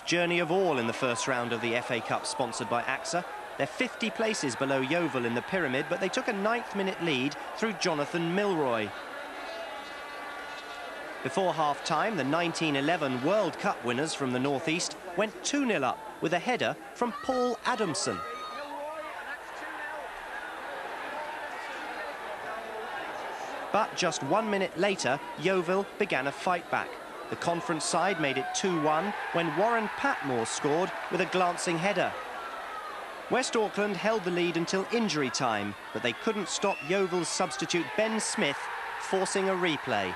journey of all in the first round of the FA Cup sponsored by AXA. They're 50 places below Yeovil in the pyramid, but they took a ninth minute lead through Jonathan Milroy. Before half-time, the 1911 World Cup winners from the Northeast went 2-0 up with a header from Paul Adamson. But just one minute later, Yeovil began a fight back. The conference side made it 2-1 when Warren Patmore scored with a glancing header. West Auckland held the lead until injury time, but they couldn't stop Yeovil's substitute Ben Smith forcing a replay.